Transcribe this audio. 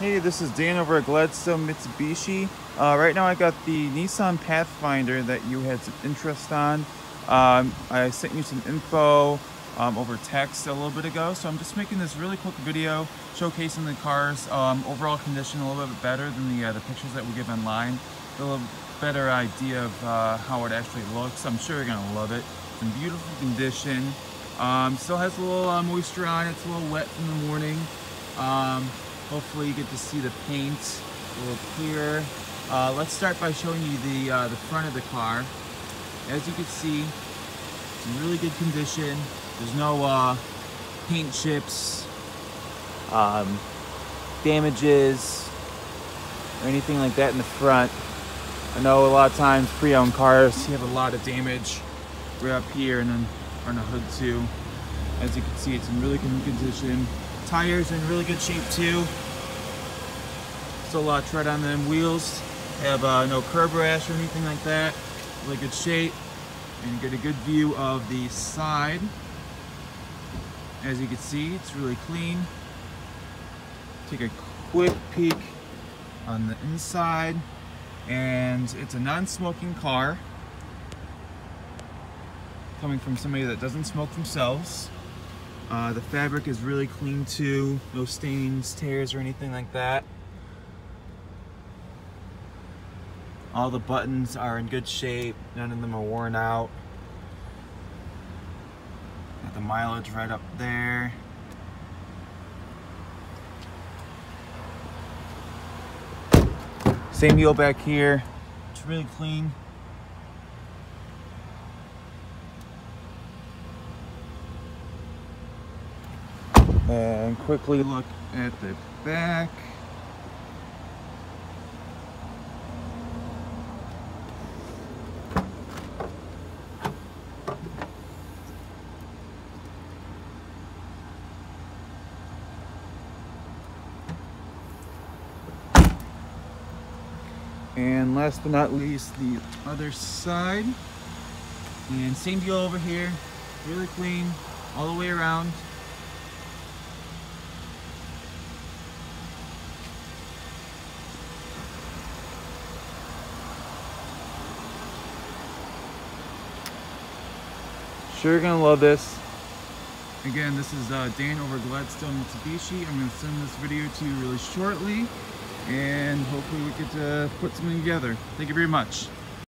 Hey, this is Dan over at Gladstone Mitsubishi. Uh, right now I got the Nissan Pathfinder that you had some interest on. Um, I sent you some info um, over text a little bit ago, so I'm just making this really quick video showcasing the car's um, overall condition a little bit better than the, uh, the pictures that we give online. A little better idea of uh, how it actually looks. I'm sure you're going to love it. It's in beautiful condition. Um, still has a little uh, moisture on it. It's a little wet from the morning. Hopefully you get to see the paint a little clearer. Uh, let's start by showing you the, uh, the front of the car. As you can see, it's in really good condition. There's no uh, paint chips, um, damages, or anything like that in the front. I know a lot of times pre-owned cars, you have a lot of damage right up here and then on the hood too. As you can see, it's in really good condition. Tires in really good shape too. Still a lot of tread on them wheels. Have uh, no curb rash or anything like that. Really good shape. And you get a good view of the side. As you can see, it's really clean. Take a quick peek on the inside. And it's a non-smoking car. Coming from somebody that doesn't smoke themselves. Uh, the fabric is really clean too, no stains, tears, or anything like that. All the buttons are in good shape, none of them are worn out. Got the mileage right up there. Same wheel back here, it's really clean. And quickly look at the back. And last but not least, the other side. And same deal over here, really clean all the way around. Sure you're gonna love this. Again, this is uh, Dan over Gladstone Mitsubishi. I'm gonna send this video to you really shortly and hopefully we get to put something together. Thank you very much.